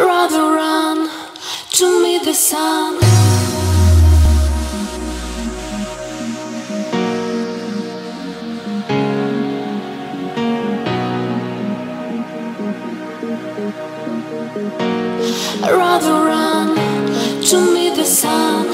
rather run to meet the sun. I'd rather run to meet the sun.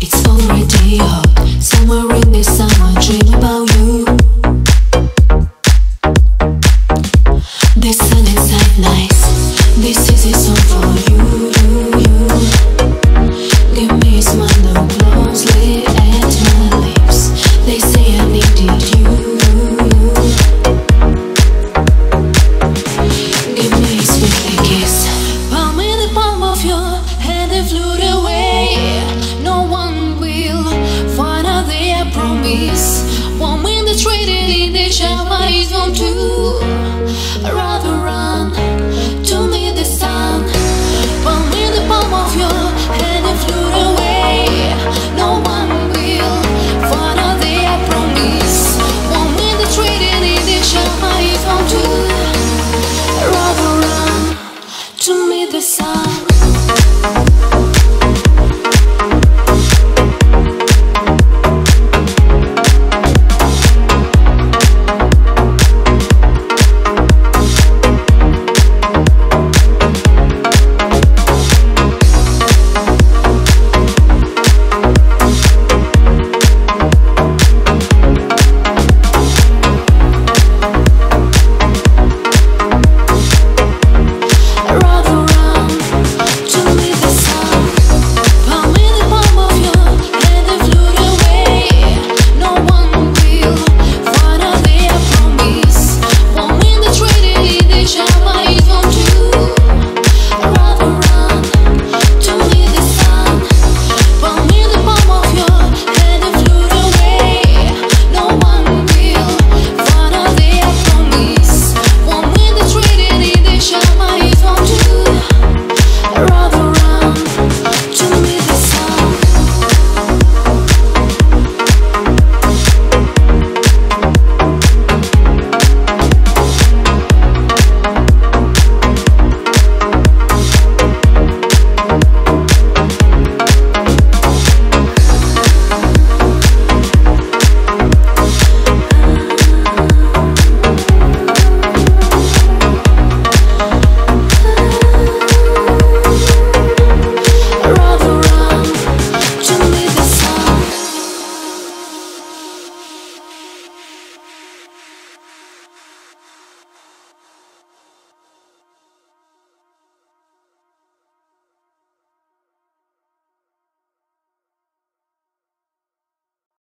It's already hot. Somewhere in the summer, dream about you. won't do I'd rather run the sun in the palm of your hand flew away No one will find I the won't do I'd rather run To meet the sun